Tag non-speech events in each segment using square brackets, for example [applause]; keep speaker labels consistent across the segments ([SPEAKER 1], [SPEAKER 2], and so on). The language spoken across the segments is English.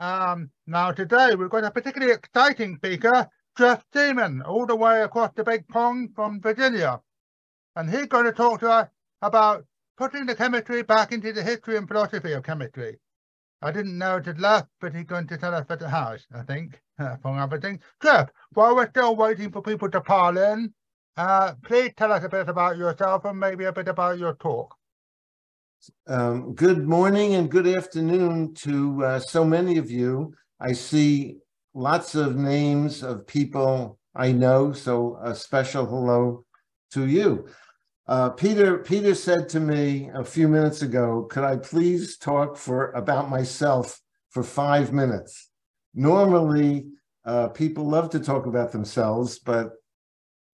[SPEAKER 1] Um, now today we've got a particularly exciting speaker, Jeff Seeman, all the way across the big pond from Virginia. And he's going to talk to us about putting the chemistry back into the history and philosophy of chemistry. I didn't know it had left, but he's going to tell us at the house, I think, uh, [laughs] among other things. Jeff, while we're still waiting for people to pile in, uh, please tell us a bit about yourself and maybe a bit about your talk.
[SPEAKER 2] Um, good morning and good afternoon to uh, so many of you. I see lots of names of people I know, so a special hello to you. Uh, Peter, Peter said to me a few minutes ago, could I please talk for about myself for five minutes? Normally, uh, people love to talk about themselves, but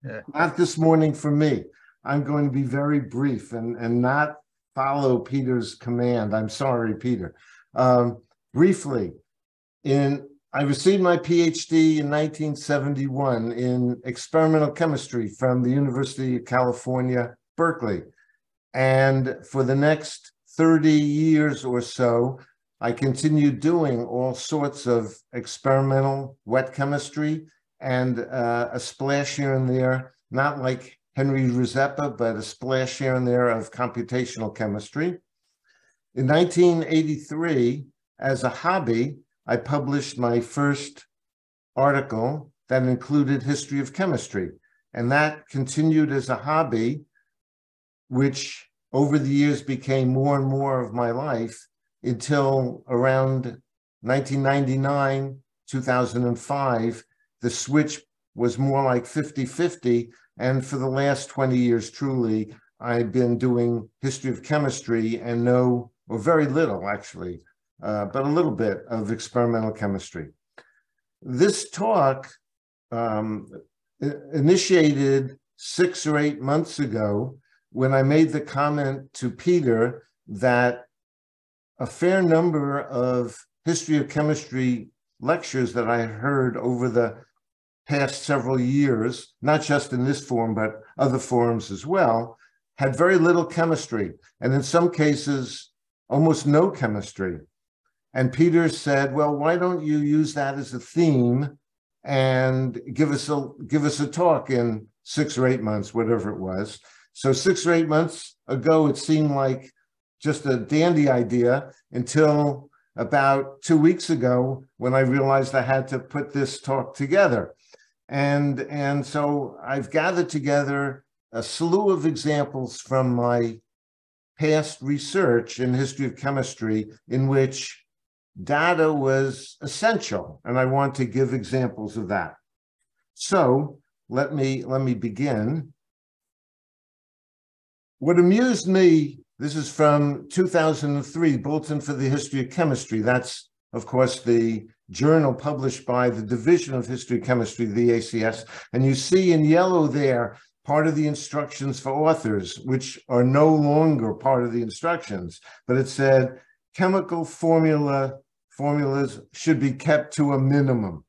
[SPEAKER 2] yeah. not this morning for me. I'm going to be very brief and, and not follow Peter's command. I'm sorry, Peter. Um, briefly, in I received my PhD in 1971 in experimental chemistry from the University of California, Berkeley. And for the next 30 years or so, I continued doing all sorts of experimental wet chemistry and uh, a splash here and there, not like Henry Rzepa, but a splash here and there of computational chemistry. In 1983, as a hobby, I published my first article that included history of chemistry. And that continued as a hobby, which over the years became more and more of my life until around 1999, 2005, the switch was more like 50 50. And for the last 20 years, truly, I've been doing history of chemistry and know, or very little actually, uh, but a little bit of experimental chemistry. This talk um, initiated six or eight months ago when I made the comment to Peter that a fair number of history of chemistry lectures that I heard over the past several years, not just in this forum, but other forums as well, had very little chemistry, and in some cases, almost no chemistry. And Peter said, well, why don't you use that as a theme and give us a give us a talk in six or eight months, whatever it was. So six or eight months ago, it seemed like just a dandy idea until about two weeks ago when I realized I had to put this talk together. And, and so I've gathered together a slew of examples from my past research in history of chemistry in which data was essential, and I want to give examples of that. So let me let me begin. What amused me, this is from 2003, Bulletin for the History of Chemistry. That's, of course, the journal published by the Division of History of Chemistry, the ACS. And you see in yellow there part of the instructions for authors, which are no longer part of the instructions, but it said chemical formula formulas should be kept to a minimum.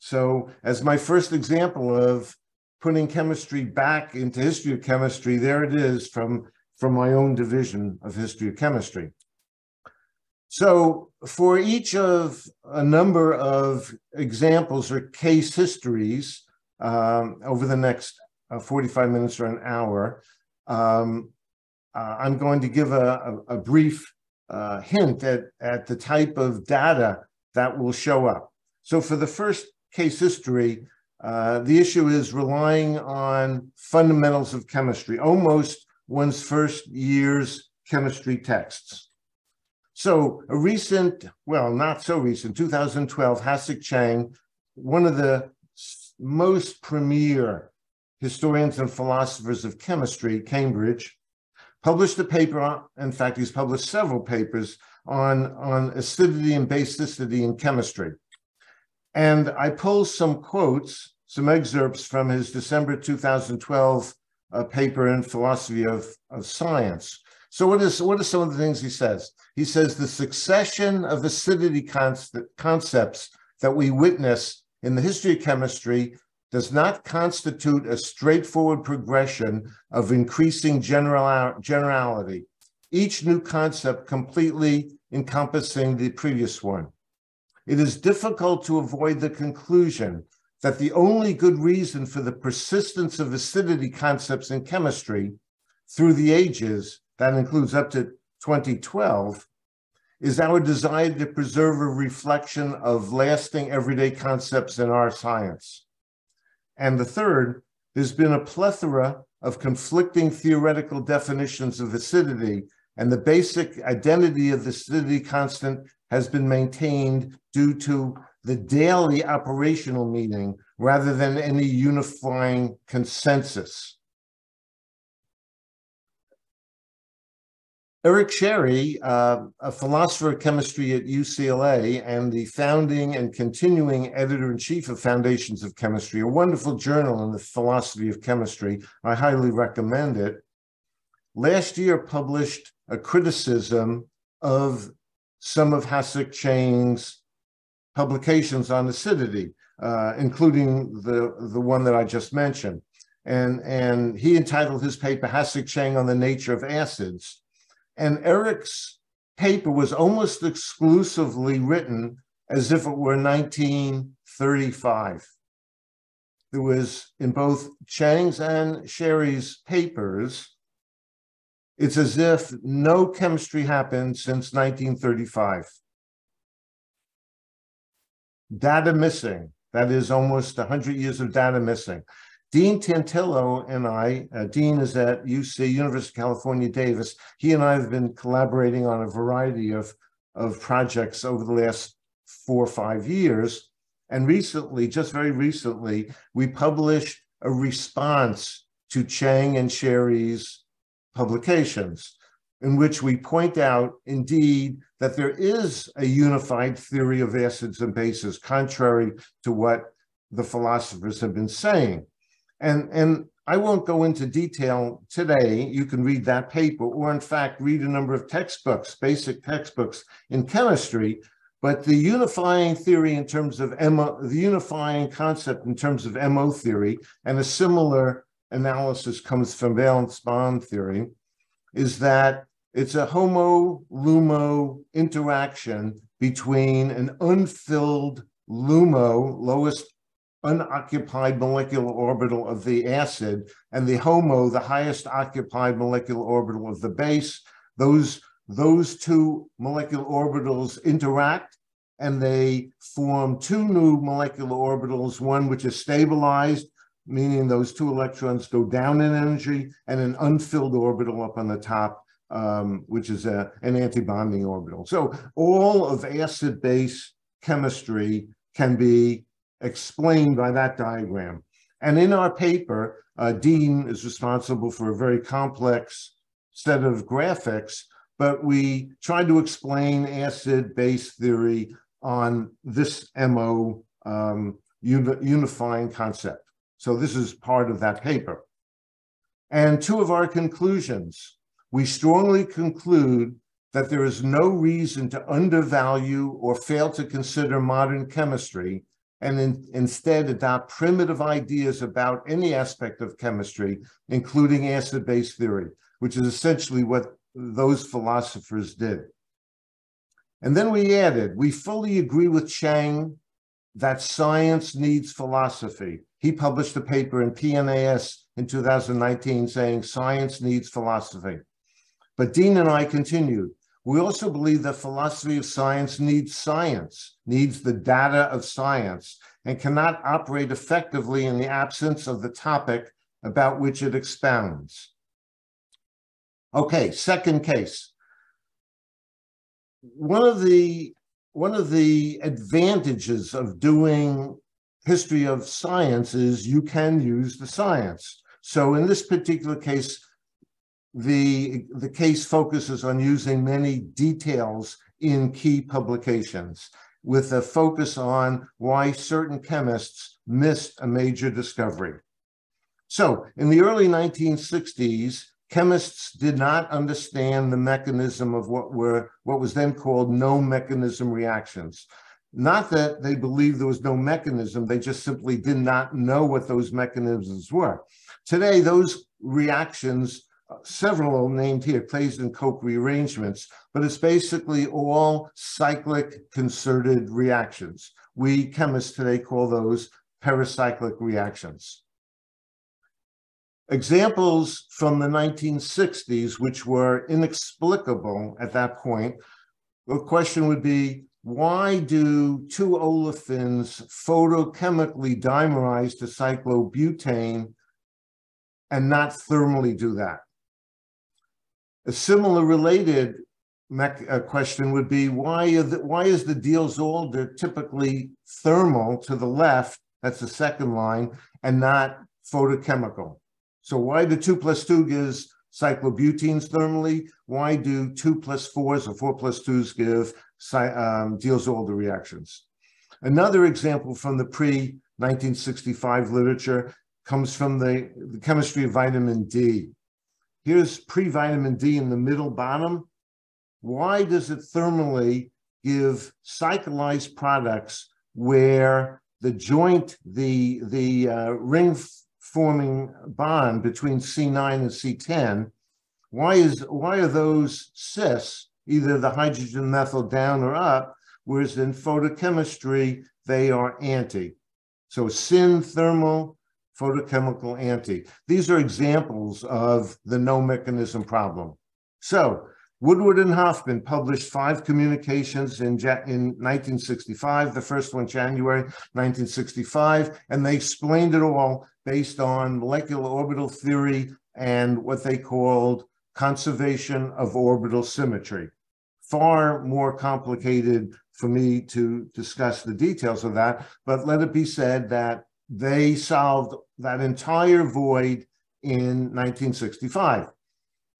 [SPEAKER 2] So as my first example of putting chemistry back into history of chemistry, there it is from, from my own division of history of chemistry. So for each of a number of examples or case histories um, over the next uh, 45 minutes or an hour, um, uh, I'm going to give a, a, a brief uh, hint at, at the type of data that will show up. So for the first case history, uh, the issue is relying on fundamentals of chemistry, almost one's first year's chemistry texts. So a recent, well, not so recent, 2012, Hasok Chang, one of the most premier historians and philosophers of chemistry, Cambridge, published a paper, in fact, he's published several papers on, on acidity and basicity in chemistry. And I pulled some quotes, some excerpts from his December 2012 uh, paper in Philosophy of, of Science. So what, is, what are some of the things he says? He says the succession of acidity concepts that we witness in the history of chemistry does not constitute a straightforward progression of increasing general, generality, each new concept completely encompassing the previous one. it is difficult to avoid the conclusion that the only good reason for the persistence of acidity concepts in chemistry through the ages, that includes up to 2012, is our desire to preserve a reflection of lasting everyday concepts in our science. And the third, there's been a plethora of conflicting theoretical definitions of acidity, and the basic identity of the acidity constant has been maintained due to the daily operational meaning rather than any unifying consensus. Eric Scerri, uh, a philosopher of chemistry at UCLA and the founding and continuing editor-in-chief of Foundations of Chemistry, a wonderful journal in the philosophy of chemistry. I highly recommend it. Last year published a criticism of some of Hasok Chang's publications on acidity, uh, including the, the one that I just mentioned. And, and he entitled his paper Hasok Chang on the Nature of Acids. And Eric's paper was almost exclusively written as if it were 1935. There was in both Chang's and Scerri's papers, it's as if no chemistry happened since 1935. Data missing. That is almost 100 years of data missing. Dean Tantillo and I, uh, Dean is at UC, University of California, Davis. He and I have been collaborating on a variety of, of projects over the last four or five years. And recently, just very recently, we published a response to Chang and Scerri's publications, in which we point out, indeed, that there is a unified theory of acids and bases, contrary to what the philosophers have been saying. And, and I won't go into detail today. You can read that paper, or in fact, read a number of textbooks, basic textbooks in chemistry. But the unifying theory in terms of MO, the unifying concept in terms of MO theory, and a similar analysis comes from valence bond theory, is that it's a homo-LUMO interaction between an unfilled LUMO, lowest unoccupied molecular orbital of the acid and the HOMO, the highest occupied molecular orbital of the base. Those, those two molecular orbitals interact and they form two new molecular orbitals, one which is stabilized, meaning those two electrons go down in energy, and an unfilled orbital up on the top, um, which is a, an antibonding orbital. So all of acid-base chemistry can be explained by that diagram. And in our paper, uh, Dean is responsible for a very complex set of graphics, but we tried to explain acid-base theory on this MO um, uni unifying concept. So this is part of that paper. And two of our conclusions. We strongly conclude that there is no reason to undervalue or fail to consider modern chemistry and in, instead adopt primitive ideas about any aspect of chemistry, including acid-base theory, which is essentially what those philosophers did. And then we added, we fully agree with Chang that science needs philosophy. He published a paper in PNAS in 2019 saying science needs philosophy. But Dean and I continued, we also believe that philosophy of science needs science, needs the data of science, and cannot operate effectively in the absence of the topic about which it expounds. Okay, second case. One of the one of the advantages of doing history of science is you can use the science. So in this particular case, the, the case focuses on using many details in key publications with a focus on why certain chemists missed a major discovery. So in the early 1960s, chemists did not understand the mechanism of what were what was then called no mechanism reactions. Not that they believed there was no mechanism, they just simply did not know what those mechanisms were. Today, those reactions several named here, Claisen-Koch rearrangements, but it's basically all cyclic concerted reactions. We chemists today call those pericyclic reactions. Examples from the 1960s, which were inexplicable at that point, the question would be, why do two olefins photochemically dimerize to cyclobutane and not thermally do that? A similar related uh, question would be, why, the, why is the Diels-Alder typically thermal to the left, that's the second line, and not photochemical? So why do two plus two gives cyclobutenes thermally? Why do two plus fours or four plus twos give um, Diels-Alder reactions? Another example from the pre-1965 literature comes from the, the chemistry of vitamin D. Here's pre-vitamin D in the middle bottom. Why does it thermally give cyclized products where the joint, the, the uh, ring forming bond between C9 and C10, why is why are those cis, either the hydrogen methyl down or up, whereas in photochemistry, they are anti. So syn thermal, photochemical anti. These are examples of the no mechanism problem. So Woodward and Hoffmann published five communications in, in 1965, the first one January 1965, and they explained it all based on molecular orbital theory and what they called conservation of orbital symmetry. Far more complicated for me to discuss the details of that, but let it be said that they solved that entire void in 1965.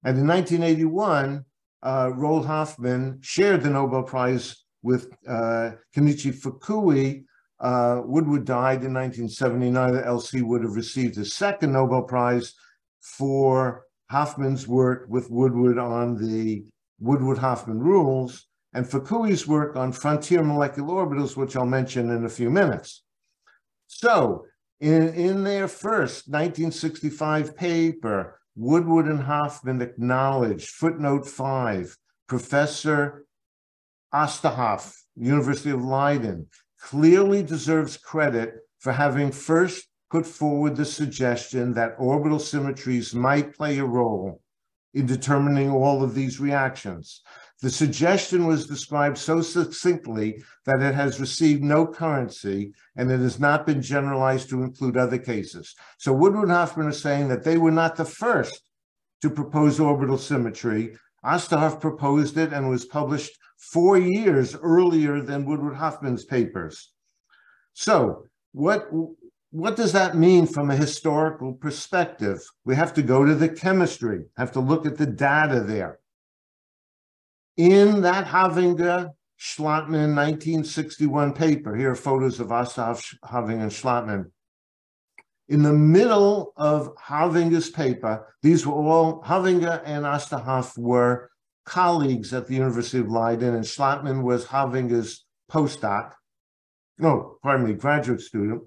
[SPEAKER 2] And in 1981, uh, Roald Hoffmann shared the Nobel Prize with uh, Kenichi Fukui uh, Woodward died in 1979. LC would have received a second Nobel Prize for Hoffmann's work with Woodward on the Woodward-Hoffmann rules and Fukui's work on frontier molecular orbitals, which I'll mention in a few minutes. So in, in their first 1965 paper, Woodward and Hoffmann acknowledged, footnote five, Professor Oosterhoff, University of Leiden, clearly deserves credit for having first put forward the suggestion that orbital symmetries might play a role in determining all of these reactions. The suggestion was described so succinctly that it has received no currency and it has not been generalized to include other cases. So Woodward Hoffmann is saying that they were not the first to propose orbital symmetry. Oosterhoff proposed it and was published four years earlier than Woodward Hoffmann's papers. So what, what does that mean from a historical perspective? We have to go to the chemistry, have to look at the data there. In that Havinga Schlatmann 1961 paper, here are photos of Oosterhoff, Havinga, and Schlatmann. In the middle of Havinga's paper, these were all, Havinga and Oosterhoff were colleagues at the University of Leiden, and Schlatmann was Havinga's postdoc. No, pardon me, graduate student.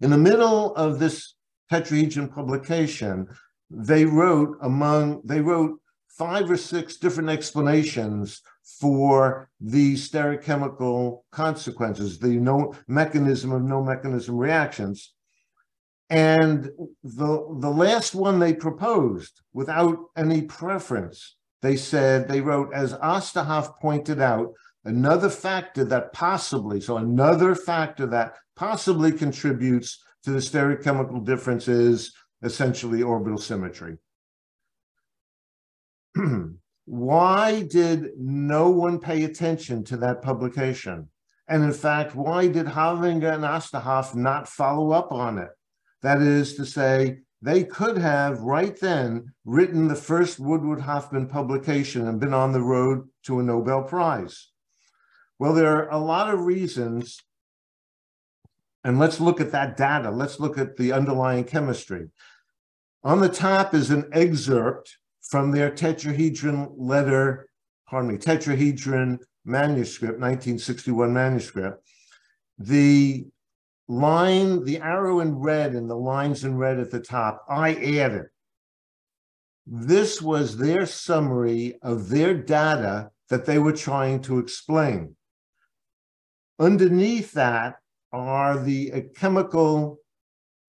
[SPEAKER 2] In the middle of this tetrahedron publication, they wrote among, they wrote five or six different explanations for the stereochemical consequences, the no mechanism of no mechanism reactions. And the, the last one they proposed, without any preference, they said, they wrote, as Oosterhoff pointed out, another factor that possibly, so another factor that possibly contributes to the stereochemical difference is essentially orbital symmetry. [clears throat] why did no one pay attention to that publication? And in fact, why did Havinga and Oosterhoff not follow up on it? That is to say, they could have right then written the first Woodward Hoffmann publication and been on the road to a Nobel Prize. Well, there are a lot of reasons. And let's look at that data. Let's look at the underlying chemistry. On the top is an excerpt from their tetrahedron letter, pardon me, tetrahedron manuscript, 1961 manuscript. The line, the arrow in red and the lines in red at the top, I added. this was their summary of their data that they were trying to explain. Underneath that are the chemical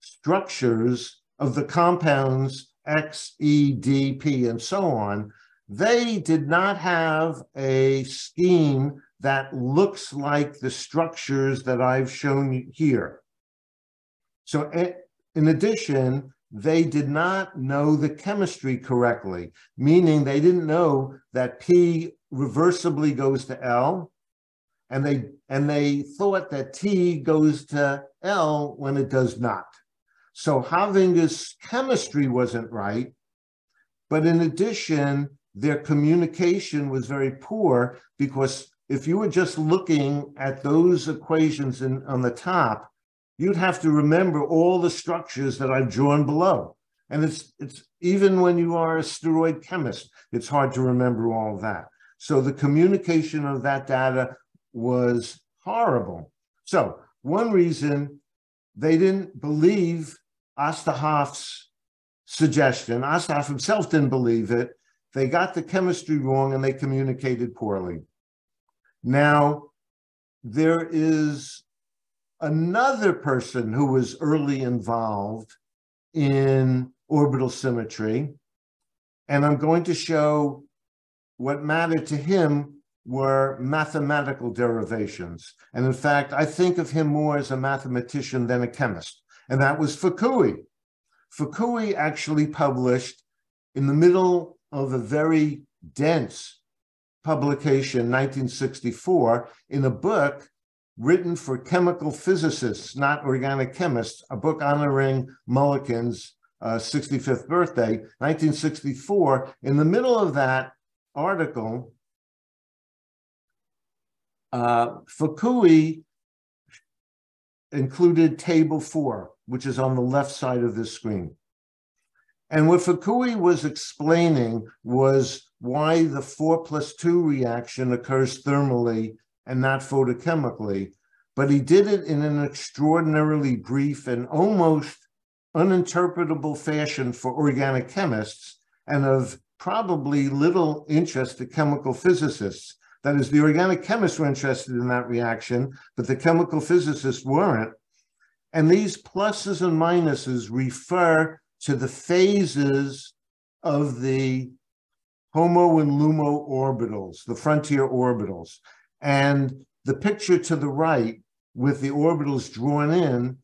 [SPEAKER 2] structures of the compounds X, E, D, P, and so on. They did not have a scheme that looks like the structures that I've shown here. So in addition, they did not know the chemistry correctly, meaning they didn't know that P reversibly goes to L, and they and they thought that T goes to L when it does not. So Havinga's chemistry wasn't right, but in addition, their communication was very poor because if you were just looking at those equations in, on the top, you'd have to remember all the structures that I've drawn below. And it's it's even when you are a steroid chemist, it's hard to remember all that. So the communication of that data was horrible. So one reason they didn't believe Oosterhoff's suggestion, Oosterhoff himself didn't believe it. They got the chemistry wrong and they communicated poorly. Now, there is another person who was early involved in orbital symmetry. And I'm going to show what mattered to him were mathematical derivations. And in fact, I think of him more as a mathematician than a chemist. And that was Fukui. Fukui actually published in the middle of a very dense publication, 1964, in a book written for chemical physicists, not organic chemists, a book honoring Mulliken's uh, 65th birthday, 1964. In the middle of that article, uh, Fukui included table four, which is on the left side of this screen. And what Fukui was explaining was why the four plus two reaction occurs thermally and not photochemically, but he did it in an extraordinarily brief and almost uninterpretable fashion for organic chemists and of probably little interest to chemical physicists. That is, the organic chemists were interested in that reaction, but the chemical physicists weren't. And these pluses and minuses refer to the phases of the HOMO and LUMO orbitals, the frontier orbitals. And the picture to the right with the orbitals drawn in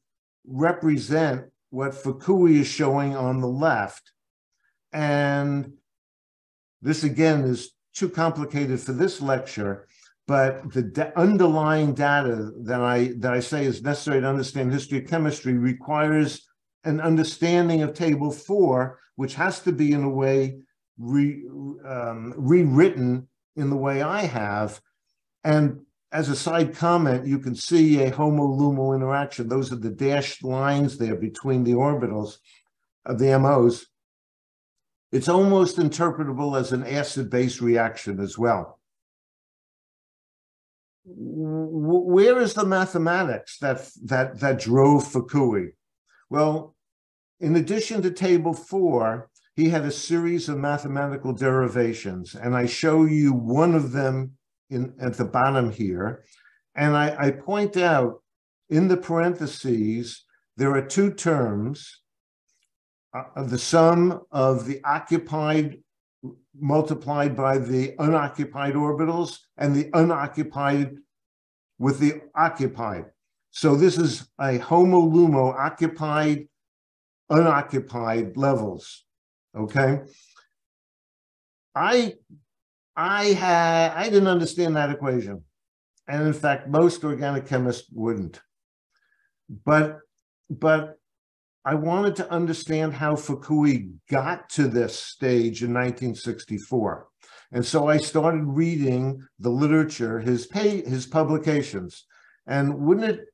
[SPEAKER 2] represent what Fukui is showing on the left. And this again is too complicated for this lecture, but the underlying data that I that I say is necessary to understand history of chemistry requires an understanding of table four, which has to be in a way re, um, rewritten in the way I have. And as a side comment, you can see a homo-lumo interaction. Those are the dashed lines there between the orbitals of the MOs. It's almost interpretable as an acid-base reaction as well. Where is the mathematics that, that, that drove Fukui? Well, in addition to table four, he had a series of mathematical derivations, and I show you one of them in, at the bottom here. And I, I point out in the parentheses, there are two terms, uh, the sum of the occupied multiplied by the unoccupied orbitals and the unoccupied with the occupied. So this is a homo-lumo occupied, unoccupied levels, okay? I I had I didn't understand that equation. And in fact, most organic chemists wouldn't. But but I wanted to understand how Fukui got to this stage in 1964. And so I started reading the literature, his pay, his publications. And wouldn't it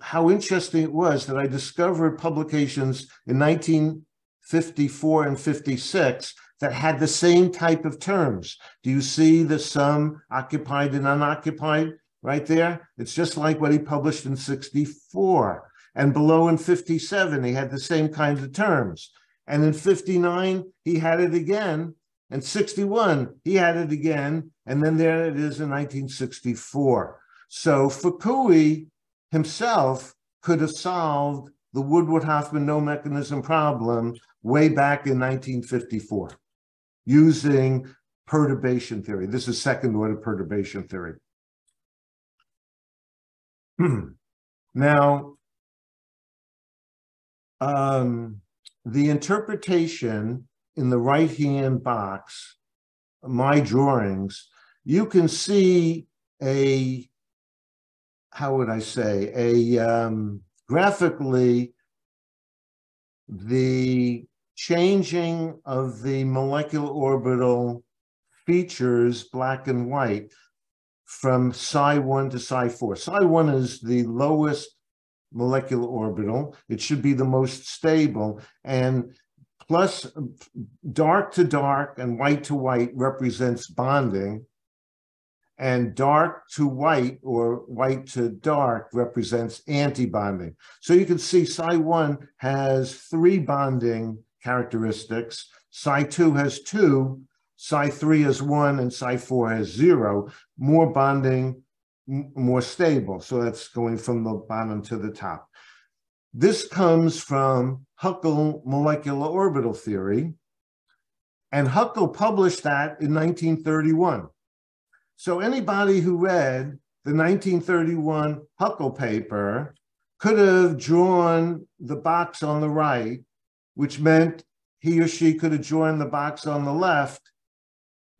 [SPEAKER 2] how interesting it was that I discovered publications in 1954 and 56 that had the same type of terms. Do you see the sum occupied and unoccupied right there? It's just like what he published in 64. And below in 57, he had the same kinds of terms. And in 59, he had it again. And 61, he had it again. And then there it is in 1964. So Fukui himself could have solved the Woodward-Hoffmann no mechanism problem way back in 1954 using perturbation theory. This is second order perturbation theory. [clears throat] now, um, the interpretation in the right hand box, my drawings, you can see a, how would I say, a um, graphically the changing of the molecular orbital features black and white from psi 1 to psi 4. Psi 1 is the lowest molecular orbital. It should be the most stable. And plus dark to dark and white to white represents bonding. And dark to white or white to dark represents antibonding. So you can see psi 1 has three bonding characteristics. Psi 2 has two, Psi 3 has one, and Psi 4 has zero. More bonding, more stable. So that's going from the bottom to the top. This comes from Huckel molecular orbital theory. And Huckel published that in 1931. So anybody who read the 1931 Huckel paper could have drawn the box on the right which meant he or she could have joined the box on the left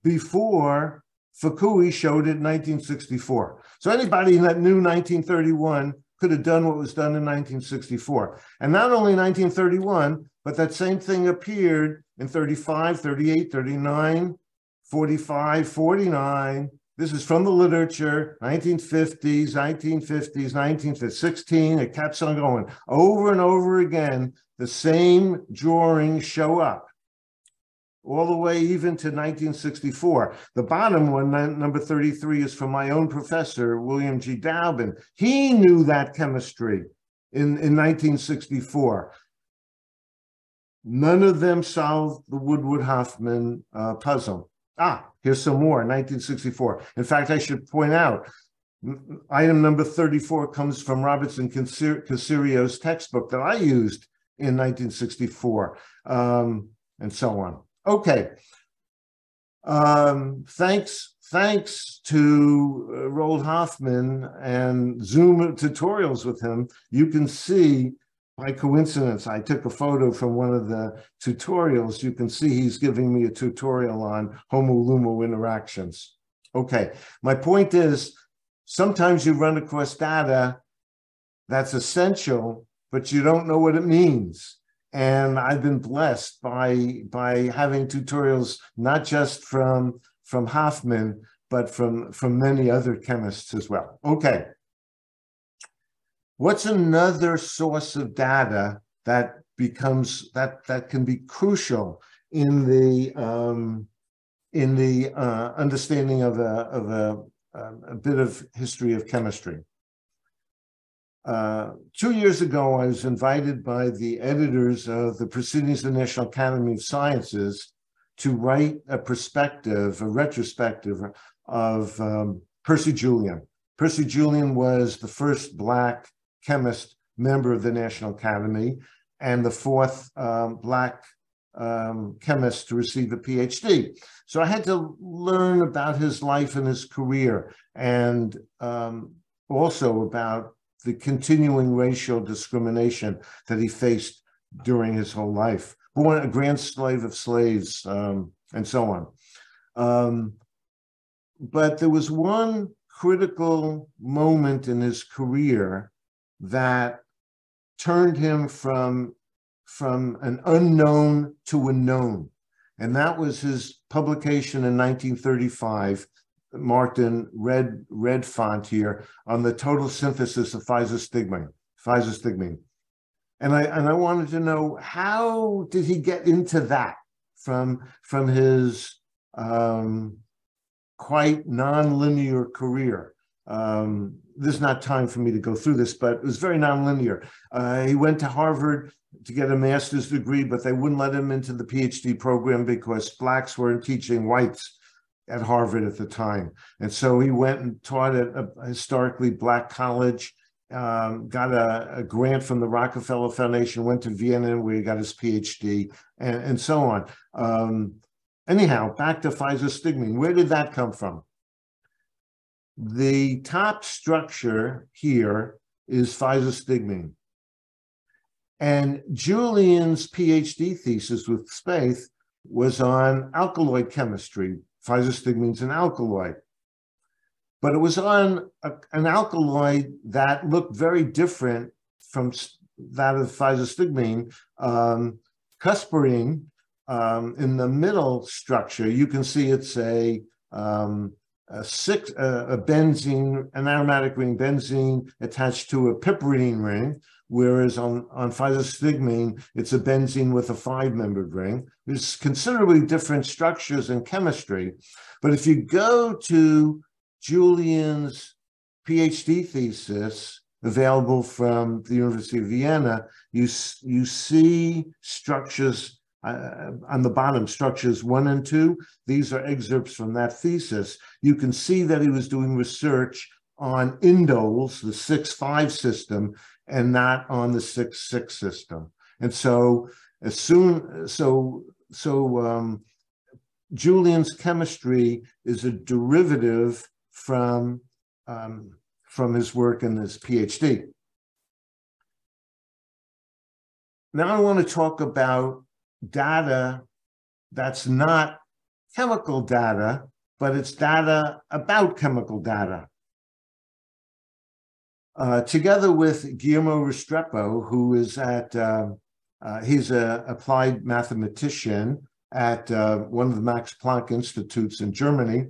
[SPEAKER 2] before Fukui showed it in 1964. So anybody that knew 1931 could have done what was done in 1964. And not only 1931, but that same thing appeared in 35, 38, 39, 45, 49. This is from the literature, 1950s, 1950s, 1916. It keeps on going over and over again the same drawings show up all the way even to 1964. The bottom one, number 33, is from my own professor, William G. Dauben. He knew that chemistry in, in 1964. None of them solved the Woodward-Hoffmann uh, puzzle. Ah, here's some more, 1964. In fact, I should point out, item number 34 comes from Roberts and Caserio's textbook that I used in 1964, um, and so on. Okay. Um, thanks, thanks to uh, Roald Hoffmann and Zoom tutorials with him, you can see by coincidence, I took a photo from one of the tutorials. You can see he's giving me a tutorial on homo-lumo interactions. Okay, my point is, sometimes you run across data that's essential but you don't know what it means. And I've been blessed by by having tutorials not just from from Hoffmann, but from from many other chemists as well. Okay. What's another source of data that becomes that that can be crucial in the um, in the uh, understanding of a of a, a bit of history of chemistry? Uh, two years ago, I was invited by the editors of the Proceedings of the National Academy of Sciences to write a perspective, a retrospective of um, Percy Julian. Percy Julian was the first Black chemist member of the National Academy and the fourth um, Black um, chemist to receive a PhD. So I had to learn about his life and his career and um, also about the continuing racial discrimination that he faced during his whole life. Born a grand slave of slaves, um, and so on. Um, but there was one critical moment in his career that turned him from, from an unknown to a known. And that was his publication in 1935 marked in red red font here on the total synthesis of physostigmine, physostigmine. And I and I wanted to know how did he get into that from from his um, quite nonlinear career. um, there's not time for me to go through this, but it was very nonlinear. Uh, he went to Harvard to get a master's degree, but they wouldn't let him into the PhD program because blacks weren't teaching whites at Harvard at the time. And so he went and taught at a historically black college, um, got a, a, grant from the Rockefeller Foundation, went to Vienna where he got his PhD, and, and so on. Um, anyhow, back to physostigmine. Where did that come from? The top structure here is physostigmine. And Julian's PhD thesis with Spaeth was on alkaloid chemistry. Physostigmine's an alkaloid. But it was on a, an alkaloid that looked very different from that of physostigmine. Um, um, in the middle structure, you can see it's a, um, a six a, benzene, an aromatic ring benzene attached to a piperine ring, whereas on, on physostigmine, it's a benzene with a five-membered ring. There's considerably different structures and chemistry. But if you go to Julian's PhD thesis, available from the University of Vienna, you, you see structures uh, on the bottom, structures one and two. These are excerpts from that thesis. You can see that he was doing research on indoles, the 6-5 system, and not on the 6-6 system. And so as soon, so, so um, Julian's chemistry is a derivative from, um, from his work in his PhD. Now I want to talk about data that's not chemical data, but it's data about chemical data. Uh, together with Guillermo Restrepo, who is at, uh, uh, he's an applied mathematician at uh, one of the Max Planck Institutes in Germany.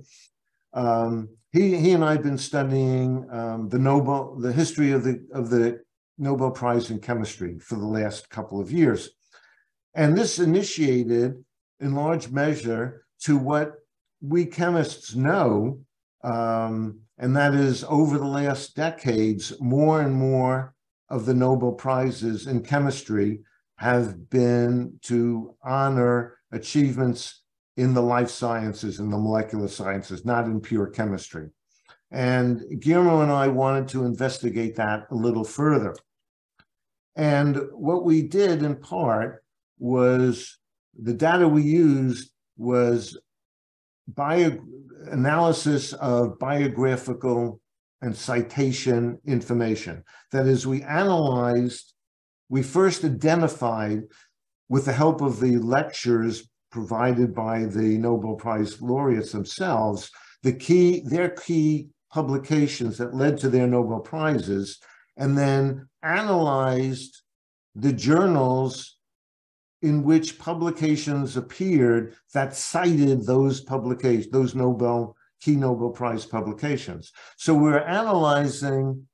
[SPEAKER 2] Um, he, he and I have been studying um, the Nobel, the history of the, of the Nobel Prize in Chemistry for the last couple of years. And this initiated, in large measure, to what we chemists know um, and that is over the last decades, more and more of the Nobel Prizes in chemistry have been to honor achievements in the life sciences and the molecular sciences, not in pure chemistry. And Guillermo and I wanted to investigate that a little further. And what we did in part was the data we used was bio, analysis of biographical and citation information. That is, we analyzed, we first identified with the help of the lectures provided by the Nobel Prize laureates themselves, the key, their key publications that led to their Nobel Prizes, and then analyzed the journals in which publications appeared that cited those publications, those Nobel, key Nobel Prize publications. So we're analyzing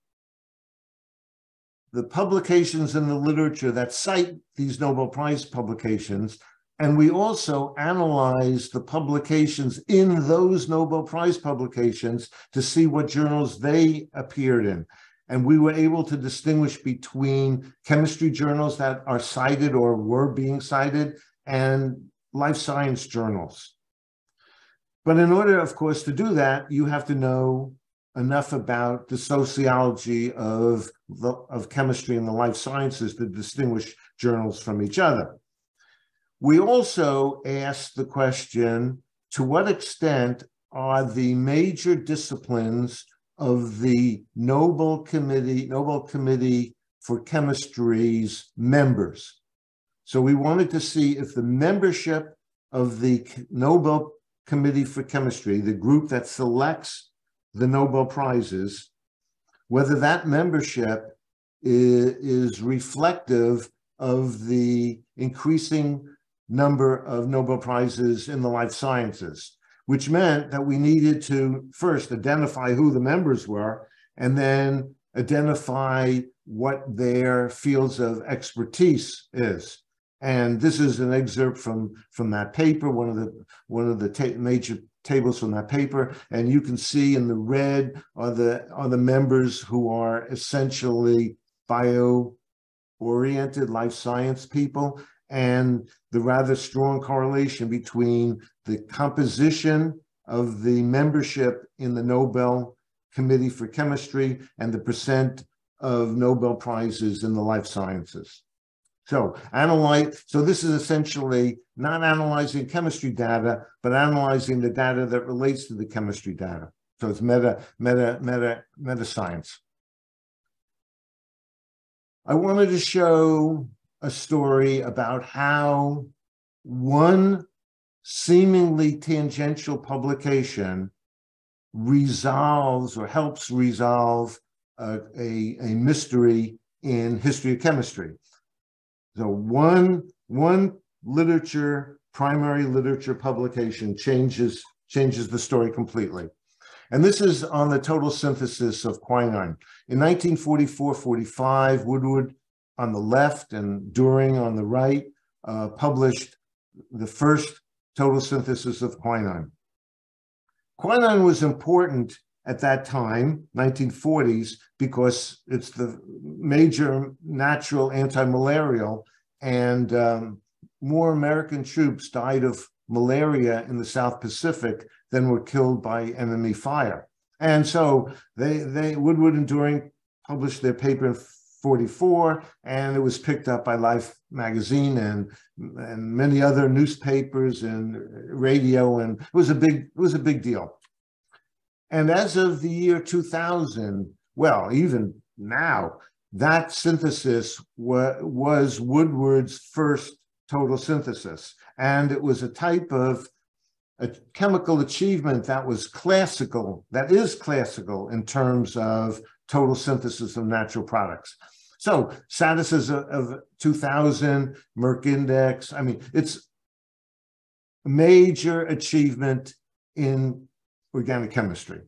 [SPEAKER 2] the publications in the literature that cite these Nobel Prize publications, and we also analyze the publications in those Nobel Prize publications to see what journals they appeared in and we were able to distinguish between chemistry journals that are cited or were being cited and life science journals. But in order, of course, to do that, you have to know enough about the sociology of, the, of chemistry and the life sciences to distinguish journals from each other. We also asked the question, to what extent are the major disciplines of the Nobel Committee, Nobel Committee for Chemistry's members. So we wanted to see if the membership of the Nobel Committee for Chemistry, the group that selects the Nobel Prizes, whether that membership is, is reflective of the increasing number of Nobel Prizes in the life sciences which meant that we needed to first identify who the members were and then identify what their fields of expertise is. And this is an excerpt from, from that paper, one of the, one of the ta major tables from that paper, and you can see in the red are the are the members who are essentially bio oriented life science people and the rather strong correlation between the composition of the membership in the Nobel Committee for Chemistry and the percent of Nobel Prizes in the life sciences. So analyze, so this is essentially not analyzing chemistry data, but analyzing the data that relates to the chemistry data. So it's meta, meta, meta, meta science. I wanted to show a story about how one seemingly tangential publication resolves or helps resolve a, a, a, mystery in history of chemistry. So one, one literature, primary literature publication changes, changes the story completely. And this is on the total synthesis of quinine. In 1944-45, Woodward on the left and Doering on the right uh, published the first total synthesis of quinine. Quinine was important at that time, 1940s, because it's the major natural anti-malarial and um, more American troops died of malaria in the South Pacific than were killed by enemy fire. And so they, they Woodward and Doering published their paper 44, and it was picked up by Life magazine and and many other newspapers and radio, and it was a big it was a big deal. And as of the year 2000, well, even now, that synthesis wa- was Woodward's first total synthesis, and it was a type of a chemical achievement that was classical, that is classical in terms of total synthesis of natural products. So statuses of, of 2000, Merck Index, I mean, it's a major achievement in organic chemistry.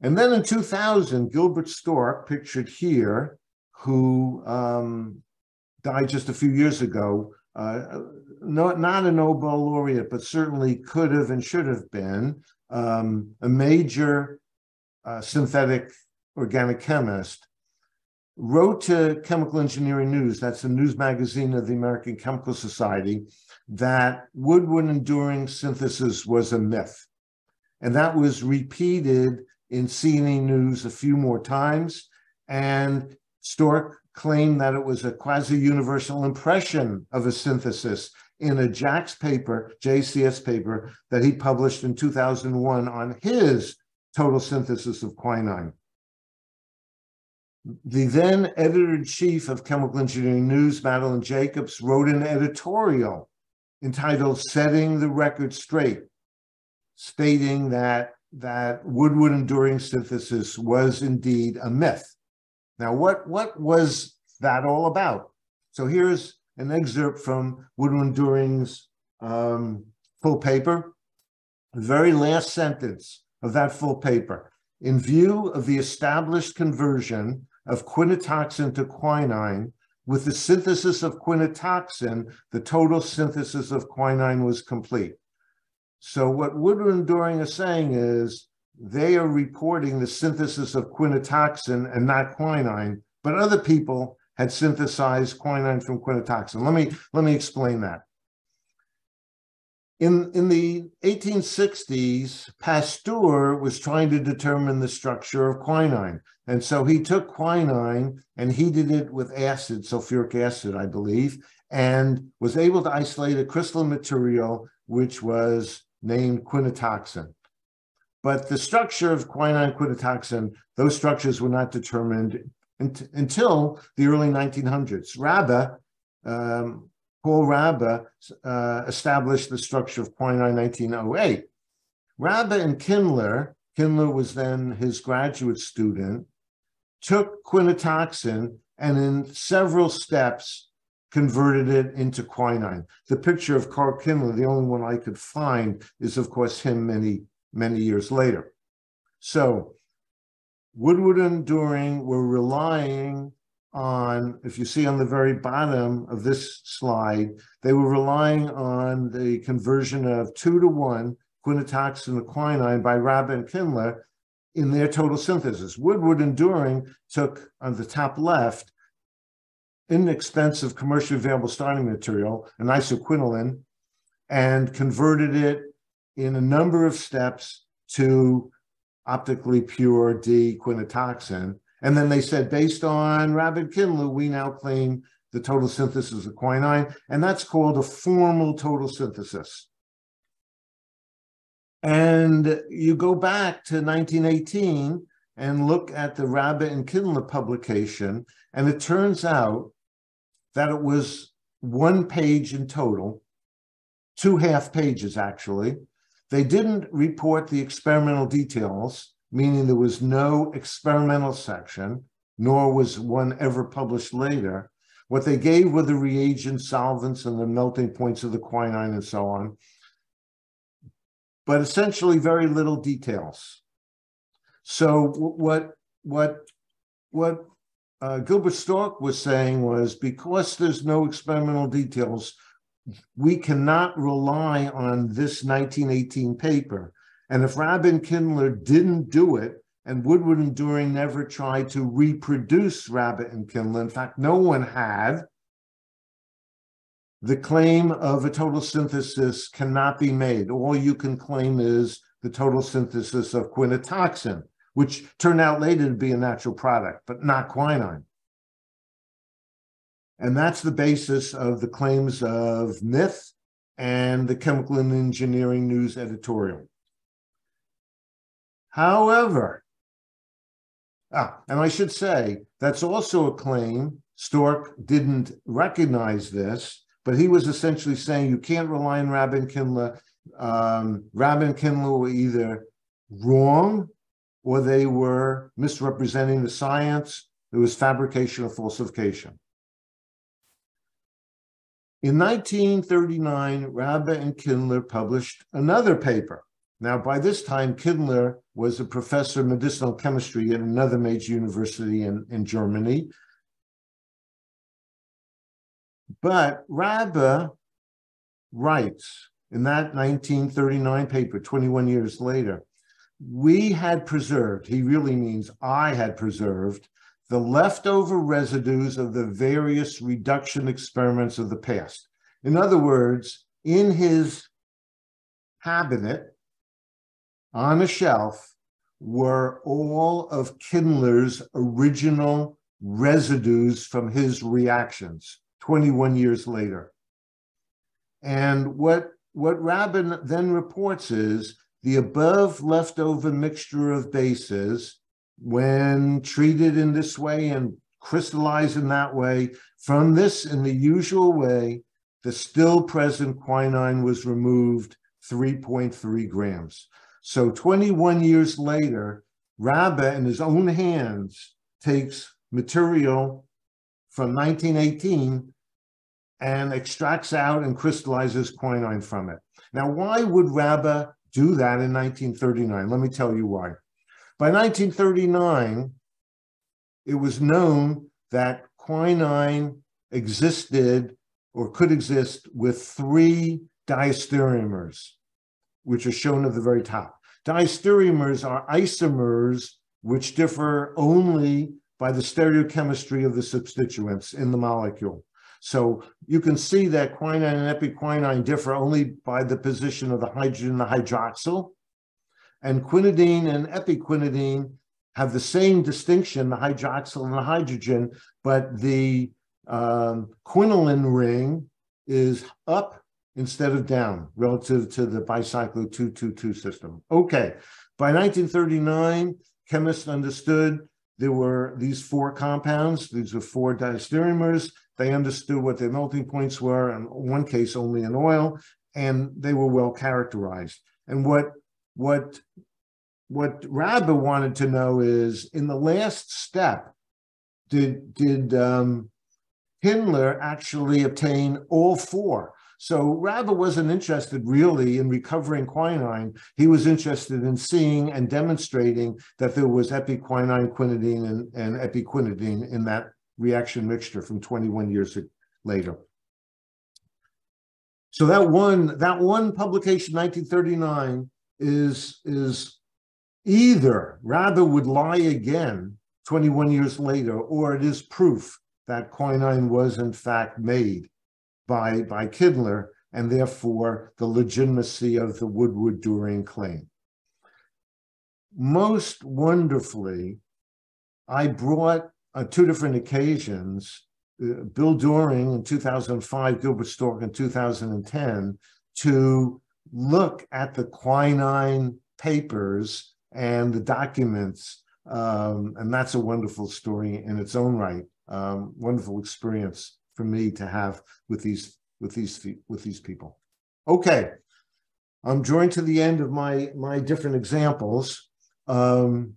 [SPEAKER 2] And then in 2000, Gilbert Stork, pictured here, who um, died just a few years ago, uh, not, not a Nobel laureate, but certainly could have and should have been um, a major synthetic organic chemist, wrote to Chemical Engineering News, that's the news magazine of the American Chemical Society, that Woodward and Doering synthesis was a myth. And that was repeated in C&EN News a few more times. And Stork claimed that it was a quasi-universal impression of a synthesis in a JACS paper, JCS paper, that he published in 2001 on his total synthesis of quinine. The then editor-in-chief of Chemical Engineering News, Madeline Jacobs, wrote an editorial entitled Setting the Record Straight, stating that, that Woodward and Doering synthesis was indeed a myth. Now, what, what was that all about? So here's an excerpt from Woodward Doering's um, full paper. The very last sentence of that full paper. In view of the established conversion of quinotoxine to quinine, with the synthesis of quinotoxine, the total synthesis of quinine was complete. So what Woodward and Doering are saying is they are reporting the synthesis of quinotoxine and not quinine, but other people had synthesized quinine from quinotoxine. Let me let me explain that. In, in the 1860s, Pasteur was trying to determine the structure of quinine. And so he took quinine and heated it with acid, sulfuric acid, I believe, and was able to isolate a crystalline material which was named quinotoxine. But the structure of quinine quinotoxine, those structures were not determined until the early 1900s. Rather, um, Paul Rabe uh, established the structure of quinine 1908. Rabe and Kindler, Kindler was then his graduate student, took quinotoxine and in several steps converted it into quinine. The picture of Carl Kindler, the only one I could find, is of course him many, many years later. So Woodward and Doering were relying on, if you see on the very bottom of this slide, they were relying on the conversion of two to one quinotoxine to quinine by Rabe and Kindler in their total synthesis. Woodward and Doering took on the top left inexpensive commercially available starting material, an isoquinoline, and converted it in a number of steps to optically pure D quinotoxine. And then they said, based on Rabe Kindler, we now claim the total synthesis of quinine, and that's called a formal total synthesis. And you go back to 1918 and look at the Rabe and Kindler publication, and it turns out that it was one page in total, two half pages actually. They didn't report the experimental details, meaning there was no experimental section, nor was one ever published later. What they gave were the reagents, solvents, and the melting points of the quinine and so on, but essentially very little details. So what what what uh, Gilbert Stork was saying was because there's no experimental details, we cannot rely on this 1918 paper and if Rabe and Kindler didn't do it, and Woodward and Doering never tried to reproduce Rabe and Kindler, in fact, no one had, the claim of a total synthesis cannot be made. All you can claim is the total synthesis of quinotoxine, which turned out later to be a natural product, but not quinine. And that's the basis of the claims of Myth and the Chemical and Engineering News editorial. However, ah, and I should say that's also a claim. Stork didn't recognize this, but he was essentially saying you can't rely on Rabe and Kindler. Um, Rabe and Kindler were either wrong or they were misrepresenting the science. It was fabrication or falsification. In 1939, Rabe and Kindler published another paper now, by this time, Kindler was a professor of medicinal chemistry at another major university in, in Germany. But Rabe writes in that 1939 paper, 21 years later, we had preserved, he really means I had preserved, the leftover residues of the various reduction experiments of the past. In other words, in his cabinet, on a shelf were all of Kindler's original residues from his reactions 21 years later. And what, what Rabe then reports is the above leftover mixture of bases, when treated in this way and crystallized in that way, from this in the usual way, the still present quinine was removed 3.3 grams. So 21 years later, Rabe in his own hands takes material from 1918 and extracts out and crystallizes quinine from it. Now, why would Rabe do that in 1939? Let me tell you why. By 1939, it was known that quinine existed or could exist with three diastereomers which are shown at the very top. Diastereomers are isomers which differ only by the stereochemistry of the substituents in the molecule. So you can see that quinine and epiquinine differ only by the position of the hydrogen, and the hydroxyl. And quinidine and epiquinidine have the same distinction, the hydroxyl and the hydrogen, but the um, quinoline ring is up instead of down relative to the bicyclo 222 system. Okay, by 1939, chemists understood there were these four compounds, these were four diastereomers. They understood what their melting points were, in one case only in oil, and they were well characterized. And what what what Rabe wanted to know is in the last step, did did um, Kindler actually obtain all four? So Rabe wasn't interested really in recovering quinine. He was interested in seeing and demonstrating that there was epiquinine, quinidine, and, and epiquinidine in that reaction mixture from 21 years later. So that one, that one publication, 1939, is, is either rather would lie again 21 years later, or it is proof that quinine was in fact made by, by Kindler, and therefore the legitimacy of the Woodward-Doering claim. Most wonderfully, I brought on two different occasions uh, Bill Doering in 2005, Gilbert Stork in 2010, to look at the quinine papers and the documents. Um, and that's a wonderful story in its own right. Um, wonderful experience for me to have with these with these with these people. Okay, I'm drawing to the end of my my different examples. Um,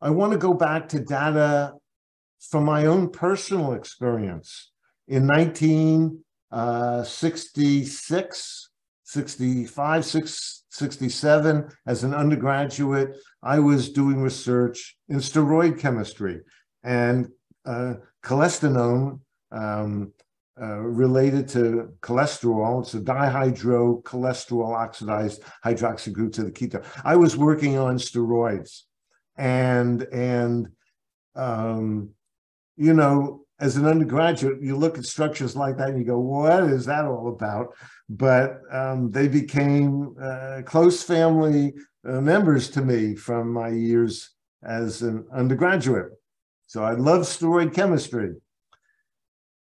[SPEAKER 2] I want to go back to data from my own personal experience. In 1966, 65, 67, as an undergraduate, I was doing research in steroid chemistry and uh, cholestanol um, uh, related to cholesterol. It's a dihydrocholesterol oxidized hydroxygroup to the ketone. I was working on steroids and, and, um, you know, as an undergraduate, you look at structures like that and you go, what is that all about? But um, they became uh, close family uh, members to me from my years as an undergraduate. So I love steroid chemistry.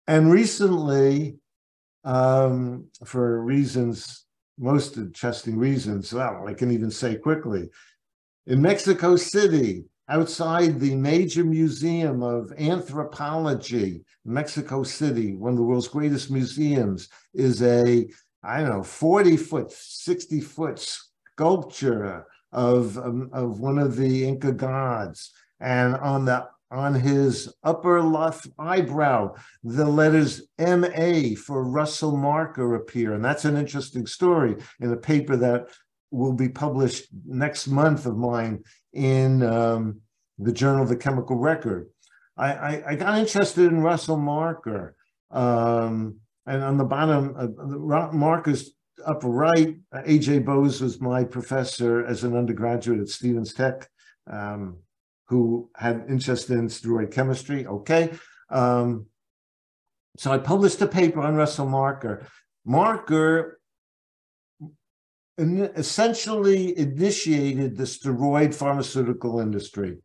[SPEAKER 2] And recently, um, for reasons, most interesting reasons, well, I can even say quickly, in Mexico City, outside the major museum of anthropology, Mexico City, one of the world's greatest museums, is a, I don't know, 40 foot, 60 foot sculpture of, um, of one of the Inca gods. And on the on his upper left eyebrow, the letters MA for Russell Marker appear. And that's an interesting story in a paper that will be published next month of mine in um, the Journal of the Chemical Record. I, I, I got interested in Russell Marker. Um, and on the bottom, uh, the Marker's upper right, Ajay Bose was my professor as an undergraduate at Stevens Tech. Um, who had interest in steroid chemistry. Okay. Um, so I published a paper on Russell Marker. Marker essentially initiated the steroid pharmaceutical industry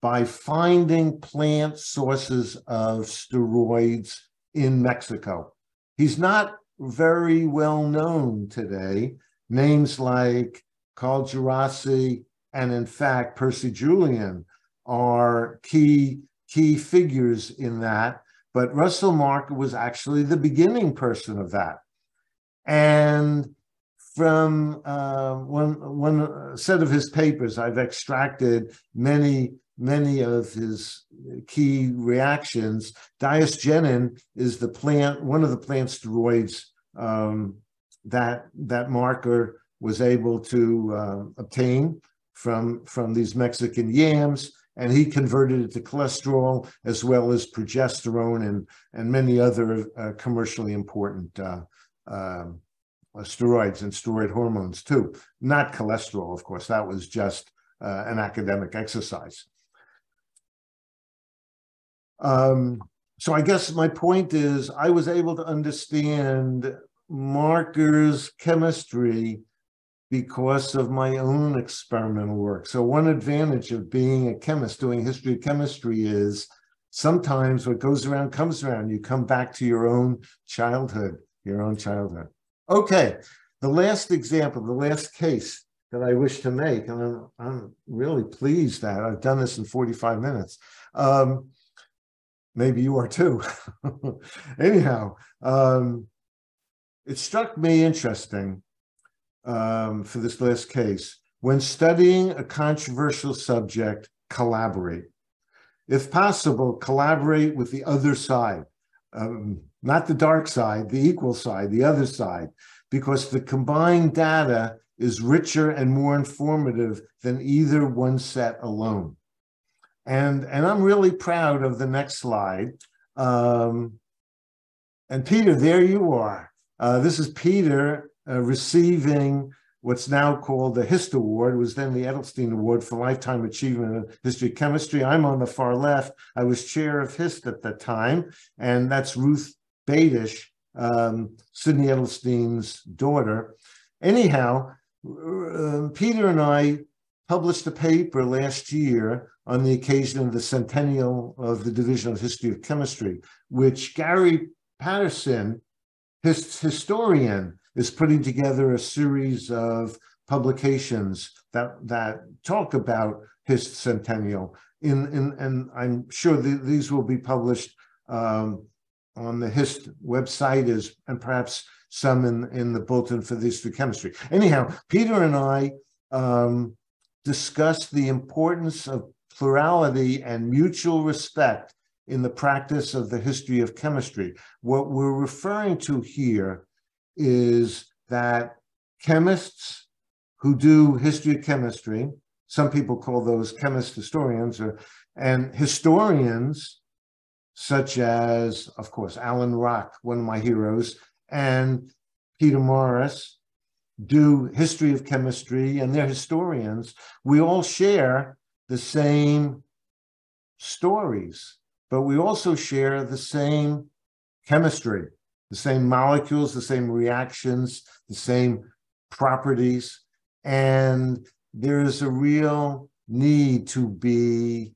[SPEAKER 2] by finding plant sources of steroids in Mexico. He's not very well known today. Names like Carl Djerassi and in fact Percy Julian are key key figures in that. But Russell Marker was actually the beginning person of that. And from uh, one, one set of his papers, I've extracted many, many of his key reactions. Diosgenin is the plant, one of the plant steroids um, that, that Marker was able to uh, obtain from, from these Mexican yams and he converted it to cholesterol as well as progesterone and, and many other uh, commercially important uh, um, uh, steroids and steroid hormones too. Not cholesterol, of course, that was just uh, an academic exercise. Um, so I guess my point is I was able to understand Marker's chemistry because of my own experimental work. So one advantage of being a chemist, doing history of chemistry is sometimes what goes around comes around. You come back to your own childhood, your own childhood. Okay, the last example, the last case that I wish to make, and I'm, I'm really pleased that I've done this in 45 minutes. Um, maybe you are too. [laughs] Anyhow, um, it struck me interesting um, for this last case. When studying a controversial subject, collaborate. If possible, collaborate with the other side, um, not the dark side, the equal side, the other side, because the combined data is richer and more informative than either one set alone. And, and I'm really proud of the next slide. Um, and Peter, there you are. Uh, this is Peter uh, receiving what's now called the HIST Award, was then the Edelstein Award for Lifetime Achievement in History of Chemistry. I'm on the far left. I was chair of HIST at that time, and that's Ruth Badish, um, Sidney Edelstein's daughter. Anyhow, uh, Peter and I published a paper last year on the occasion of the centennial of the Division of History of Chemistry, which Gary Patterson, his historian, is putting together a series of publications that that talk about his centennial. In, in and I'm sure the, these will be published um, on the HIST website is and perhaps some in, in the bulletin for the history of chemistry. Anyhow, Peter and I um, discussed the importance of plurality and mutual respect in the practice of the history of chemistry. What we're referring to here is that chemists who do history of chemistry, some people call those chemist historians, or, and historians such as, of course, Alan Rocke, one of my heroes, and Peter Morris, do history of chemistry, and they're historians. We all share the same stories, but we also share the same chemistry the same molecules, the same reactions, the same properties. And there's a real need to be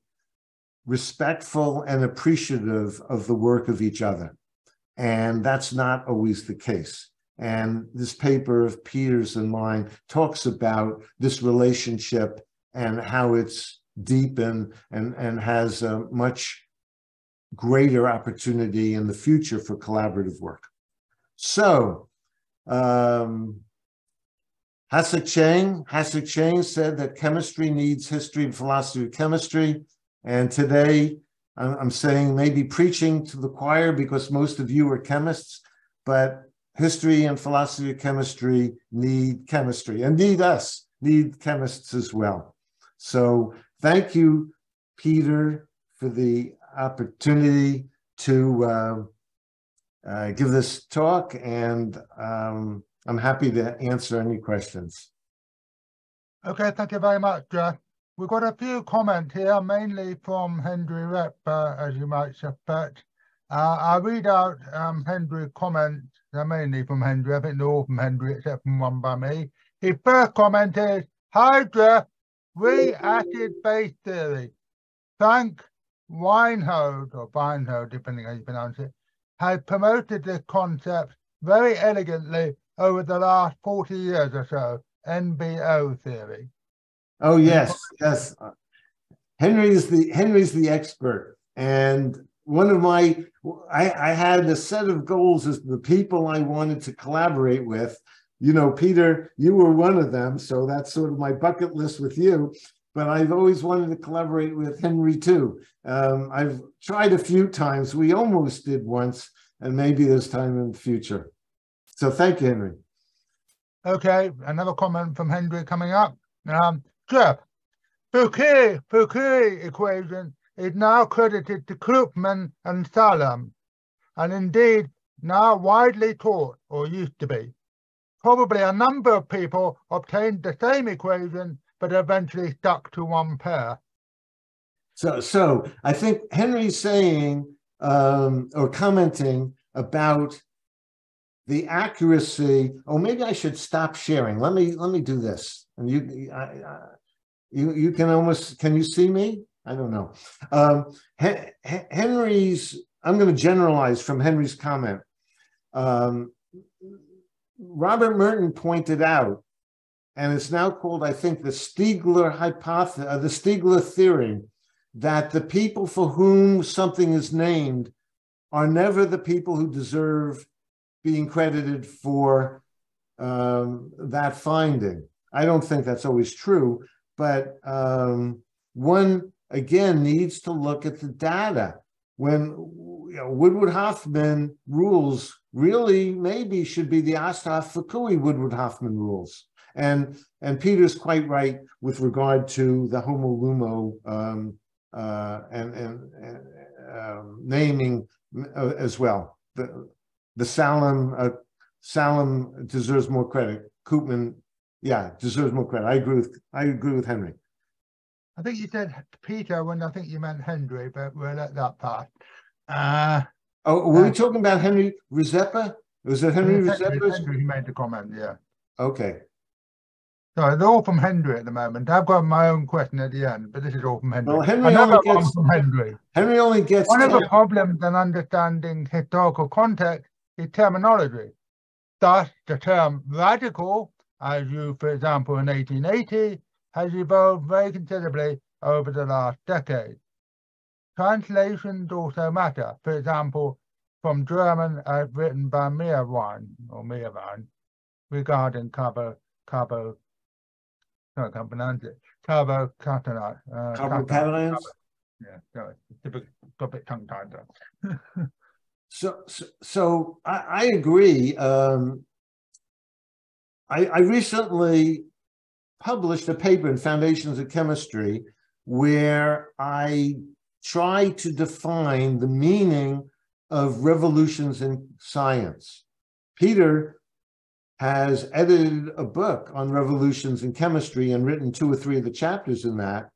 [SPEAKER 2] respectful and appreciative of the work of each other. And that's not always the case. And this paper of Peter's and mine talks about this relationship and how it's deep and, and, and has a much greater opportunity in the future for collaborative work. So, um, Hasok Chang, Hasok Chang said that chemistry needs history and philosophy of chemistry. And today I'm saying maybe preaching to the choir because most of you are chemists, but history and philosophy of chemistry need chemistry and need us, need chemists as well. So thank you, Peter, for the opportunity to uh, uh, give this talk, and um, I'm happy to answer any questions.
[SPEAKER 1] Okay, thank you very much. Uh, we've got a few comments here, mainly from Henry Rzepa, uh, as you might suspect. Uh, I'll read out um, Henry's comments, they're mainly from Henry, I think they're all from Henry, except from one by me. His first comment is, Hydra, re-acid base theory. Frank Weinhold, or Weinhold, depending how you pronounce it, has promoted this concept very elegantly over the last 40 years or so, NBO theory.
[SPEAKER 2] Oh yes, yes. Henry's the Henry's the expert. And one of my I, I had a set of goals as the people I wanted to collaborate with. You know, Peter, you were one of them. So that's sort of my bucket list with you but I've always wanted to collaborate with Henry too. Um, I've tried a few times. We almost did once, and maybe this time in the future. So thank you, Henry.
[SPEAKER 1] Okay, another comment from Henry coming up. Um, Jeff, Fouquet, Fouquet equation is now credited to Klopman and Salem, and indeed now widely taught, or used to be. Probably a number of people obtained the same equation but eventually stuck to one pair.
[SPEAKER 2] So, so I think Henry's saying um, or commenting about the accuracy. Oh, maybe I should stop sharing. Let me let me do this, and you, I, I, you, you can almost can you see me? I don't know. Um, Henry's. I'm going to generalize from Henry's comment. Um, Robert Merton pointed out and it's now called, I think, the Stigler hypothesis, uh, the Stigler theory, that the people for whom something is named are never the people who deserve being credited for um, that finding. I don't think that's always true, but um, one again needs to look at the data. When you know, Woodward Hoffmann rules really maybe should be the Oosterhoff Fukui Woodward Hoffmann rules. And, and Peter's quite right with regard to the Homo Lumo um, uh, and, and, and um, naming uh, as well. The, the Salem, uh, Salem deserves more credit. Koopman, yeah, deserves more credit. I agree with, I agree with Henry.
[SPEAKER 1] I think you said Peter when I think you meant Henry, but we'll let that pass. Uh,
[SPEAKER 2] Oh, were we talking about Henry Rzepa? Was it Henry Rzepa?
[SPEAKER 1] Henry made the comment, yeah.
[SPEAKER 2] Okay,
[SPEAKER 1] So they're all from Henry at the moment. I've got my own question at the end, but this is all from Henry.
[SPEAKER 2] Well, Henry
[SPEAKER 1] Another
[SPEAKER 2] only gets-
[SPEAKER 1] from Henry.
[SPEAKER 2] Henry only gets,
[SPEAKER 1] One of the problems in understanding historical context is terminology. Thus, the term radical, as used, for example, in 1880, has evolved very considerably over the last decade. Translations also matter. For example, from German as written by Meerwein or Meerwein regarding carbo, carbo, no, I can't pronounce it, carbocationate. Uh, yeah, sorry, it's a bit, got a bit tongue tied. [laughs]
[SPEAKER 2] So, so, so I, I agree. Um, I, I recently published a paper in Foundations of Chemistry where I try to define the meaning of revolutions in science. Peter has edited a book on revolutions in chemistry and written two or three of the chapters in that,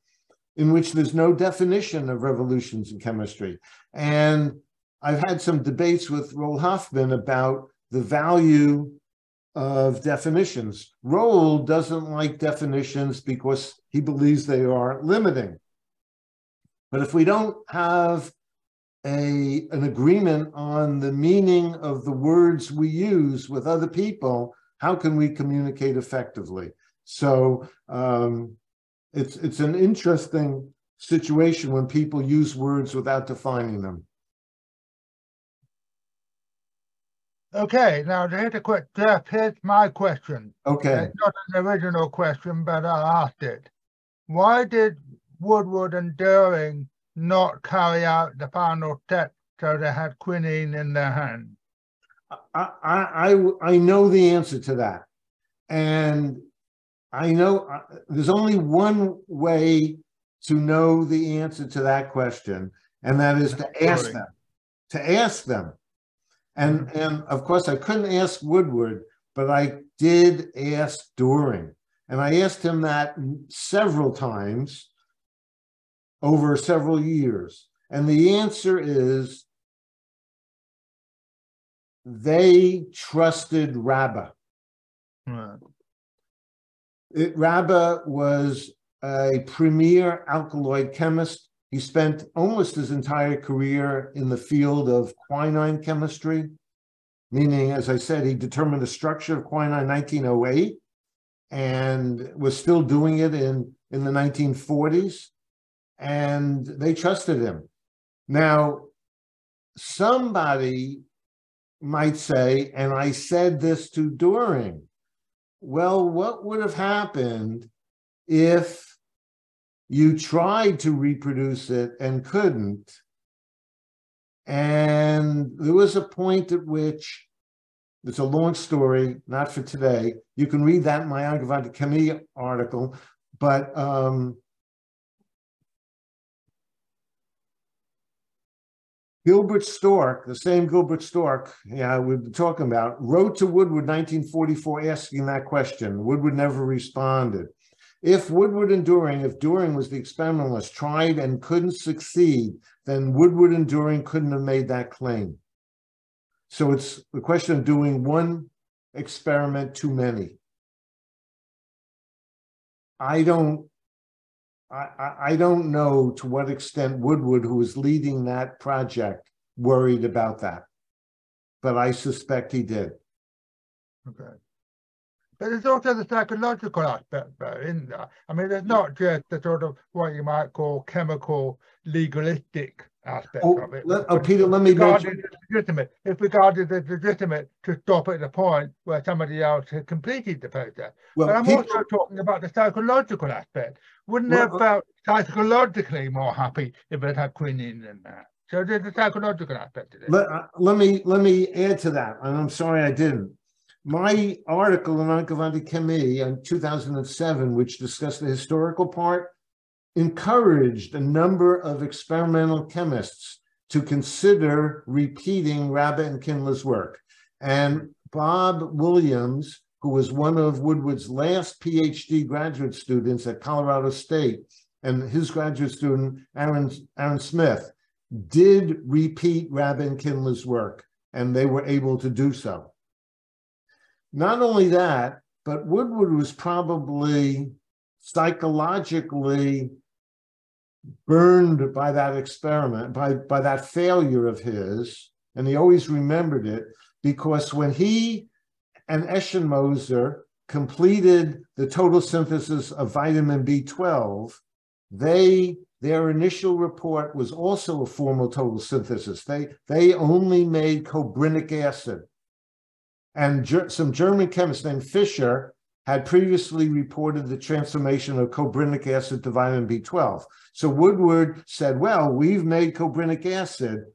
[SPEAKER 2] in which there's no definition of revolutions in chemistry. And I've had some debates with Roald Hoffmann about the value of definitions. Roel doesn't like definitions because he believes they are limiting. But if we don't have a, an agreement on the meaning of the words we use with other people, how can we communicate effectively? So um, it's, it's an interesting situation when people use words without defining them.
[SPEAKER 1] Okay, now to hit a quick, Jeff, here's my question.
[SPEAKER 2] Okay.
[SPEAKER 1] It's not an original question, but I asked it. Why did Woodward and Doering not carry out the final step so they had quinine in their hand?
[SPEAKER 2] I, I, I, I know the answer to that. And I know uh, there's only one way to know the answer to that question, and that is to ask them. To ask them. And, and of course, I couldn't ask Woodward, but I did ask Doering. And I asked him that several times over several years. And the answer is they trusted Rabe.
[SPEAKER 1] Right.
[SPEAKER 2] It, Rabe was a premier alkaloid chemist. He spent almost his entire career in the field of quinine chemistry, meaning, as I said, he determined the structure of quinine in 1908 and was still doing it in, in the 1940s. And they trusted him. Now, somebody might say, and I said this to Doering, well, what would have happened if you tried to reproduce it and couldn't? And there was a point at which it's a long story, not for today. You can read that in my Angewandte Chemie article, but um, Gilbert Stork, the same Gilbert Stork, yeah, we've been talking about, wrote to Woodward 1944 asking that question. Woodward never responded. If Woodward and Doring, if Doring was the experimentalist, tried and couldn't succeed, then Woodward and Doring couldn't have made that claim. So it's the question of doing one experiment too many. I don't I, don't know to what extent Woodward, who was leading that project, worried about that. But I suspect he did.
[SPEAKER 1] Okay. But there's also the psychological aspect there, isn't there? I mean, there's not just the sort of what you might call chemical legalistic aspect
[SPEAKER 2] Oh,
[SPEAKER 1] of it.
[SPEAKER 2] let- oh, Peter, let me
[SPEAKER 1] regarded
[SPEAKER 2] mention-
[SPEAKER 1] as legitimate. It's regarded as legitimate to stop at the point where somebody else has completed the process. But I'm
[SPEAKER 2] people,
[SPEAKER 1] also talking about the psychological aspect. Wouldn't they
[SPEAKER 2] Well,
[SPEAKER 1] have felt psychologically more happy if it had quinine than that? So there's a psychological aspect to this.
[SPEAKER 2] let, uh, let me let me add to that, and I'm sorry I didn't. My article in Angewandte Chemie in 2007, which discussed the historical part, encouraged a number of experimental chemists to consider repeating Rabe and Kindler's work. And Bob Williams, who was one of Woodward's last PhD graduate students at Colorado State, and his graduate student, Aaron, Aaron Smith, did repeat Rabe and Kindler's work, and they were able to do so. Not only that, but Woodward was probably psychologically burned by that experiment, by, by that failure of his, and he always remembered it because when he and Eschenmoser completed the total synthesis of vitamin B12, they their initial report was also a formal total synthesis. They they only made cobrinic acid. And ger some German chemist named Fischer had previously reported the transformation of cobrinic acid to vitamin B12. So Woodward said, well, we've made cobrinic acid,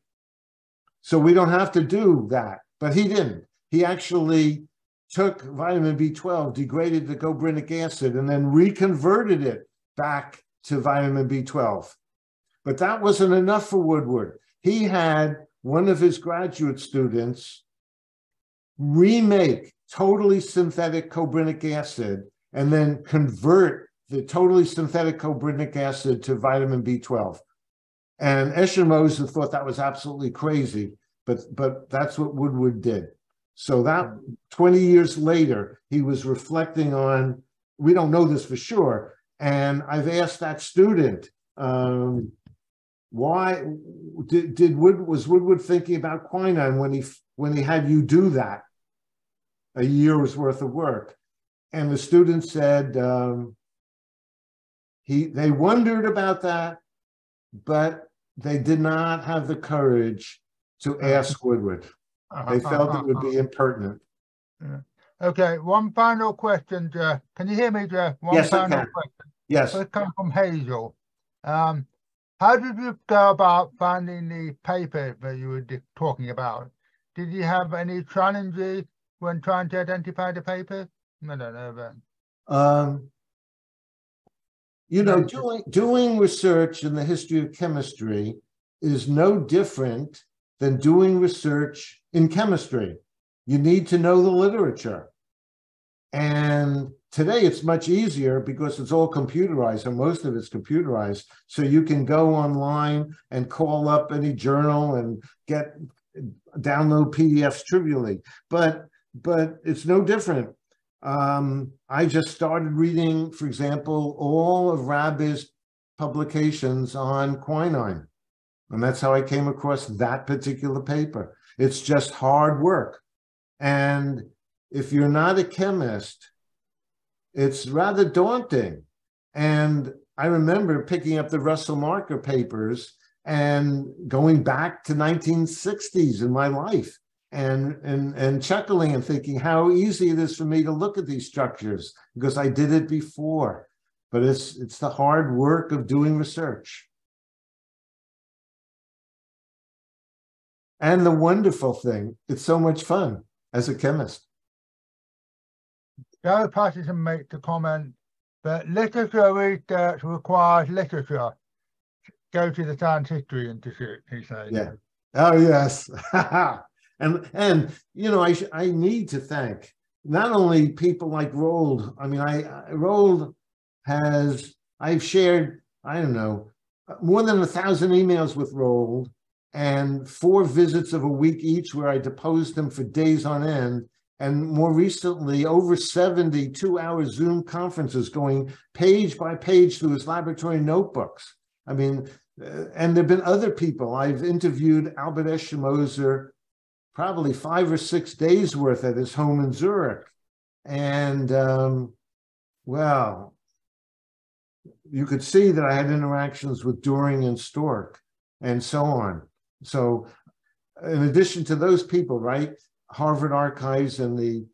[SPEAKER 2] so we don't have to do that. But he didn't. He actually took vitamin B12, degraded the cobrinic acid, and then reconverted it back to vitamin B12. But that wasn't enough for Woodward. He had one of his graduate students remake totally synthetic cobrinic acid and then convert the totally synthetic cobrinic acid to vitamin B12. And Eschenmoser thought that was absolutely crazy, but but that's what Woodward did. So that 20 years later, he was reflecting on, we don't know this for sure, and I've asked that student, um, why did, did Wood was Woodward thinking about quinine when he when he had you do that? A year's worth of work. And the student said um, he they wondered about that, but they did not have the courage to uh-huh. ask Woodward. They felt it would be impertinent.
[SPEAKER 1] Yeah. Okay, one final question, Jeff. Can you hear me, Jeff? One
[SPEAKER 2] yes,
[SPEAKER 1] final
[SPEAKER 2] I can. Question. Yes.
[SPEAKER 1] It come from Hazel. Um, how did you go about finding the paper that you were talking about? Did you have any challenges when trying to identify the paper? I don't know, but
[SPEAKER 2] um, you know, doing doing research in the history of chemistry is no different than doing research in chemistry. You need to know the literature. And today it's much easier because it's all computerized, or most of it's computerized. So you can go online and call up any journal and get download PDFs trivially. But but it's no different. Um, I just started reading, for example, all of Rabe's publications on quinine. And that's how I came across that particular paper. It's just hard work. And if you're not a chemist, it's rather daunting. And I remember picking up the Russell Marker papers and going back to 1960s in my life and and and chuckling and thinking how easy it is for me to look at these structures because I did it before. But it's it's the hard work of doing research. And the wonderful thing, it's so much fun as a chemist.
[SPEAKER 1] The other person make the comment that literature research requires literature. Go to the Science History Institute, he said.
[SPEAKER 2] Yeah. Oh, yes. [laughs] And and you know, I I need to thank not only people like Roald. I mean, I, I Roald has I've shared I don't know more than a thousand emails with Roald and four visits of a week each where I deposed him for days on end. And more recently, over 70 two hour Zoom conferences going page by page through his laboratory notebooks. I mean, uh, and there have been other people. I've interviewed Albert Eschenmoser probably five or six days worth at his home in Zurich. And um, well, you could see that I had interactions with Doering and Stork and so on. So, in addition to those people, right, Harvard Archives and the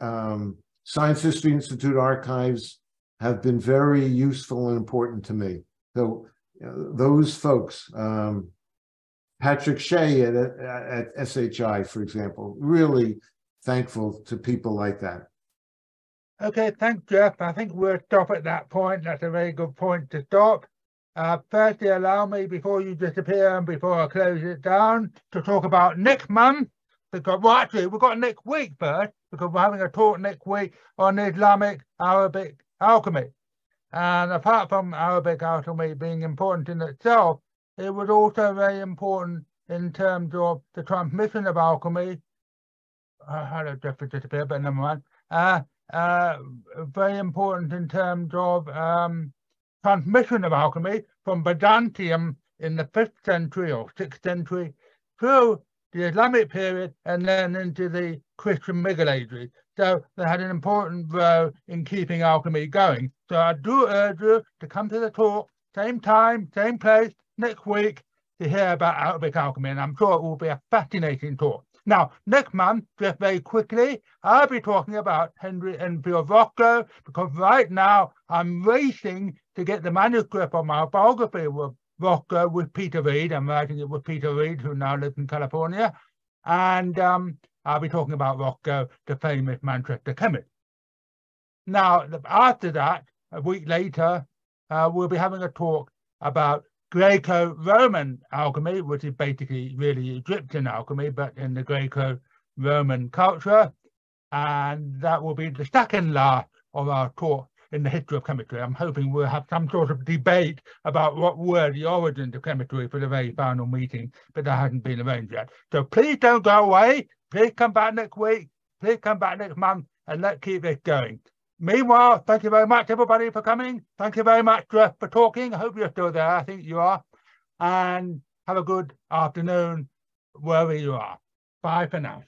[SPEAKER 2] um, Science History Institute archives have been very useful and important to me. So, know, those folks, um, Patrick Shea at, at SHI, for example, really thankful to people like that.
[SPEAKER 1] Okay, thanks, Jeff. I think we'll stop at that point. That's a very good point to stop. Uh, firstly, allow me before you disappear and before I close it down to talk about next month. Because well, actually, we've got next week first because we're having a talk next week on Islamic Arabic alchemy. And apart from Arabic alchemy being important in itself, it was also very important in terms of the transmission of alchemy. I had a just disappear, but never mind. Uh, uh, very important in terms of um, transmission of alchemy from Byzantium in the 5th century or 6th century through the Islamic period and then into the Christian Middle Ages. So they had an important role in keeping alchemy going. So I do urge you to come to the talk, same time, same place, next week to hear about Arabic alchemy, and I'm sure it will be a fascinating talk. Now, next month, just very quickly, I'll be talking about Henry Enfield Roscoe because right now I'm racing to get the manuscript of my biography with Roscoe with Peter Reed. I'm writing it with Peter Reed, who now lives in California. And um, I'll be talking about Roscoe, the famous Manchester chemist. Now, after that, a week later, uh, we'll be having a talk about Greco-Roman alchemy, which is basically really Egyptian alchemy, but in the Greco-Roman culture. And that will be the second last of our talk in the history of chemistry. I'm hoping we'll have some sort of debate about what were the origins of chemistry for the very final meeting, but that hasn't been arranged yet. So please don't go away. Please come back next week. Please come back next month and let's keep this going. Meanwhile, thank you very much, everybody, for coming. Thank you very much, Jeff, for talking. I hope you're still there. I think you are. And have a good afternoon wherever you are. Bye for now.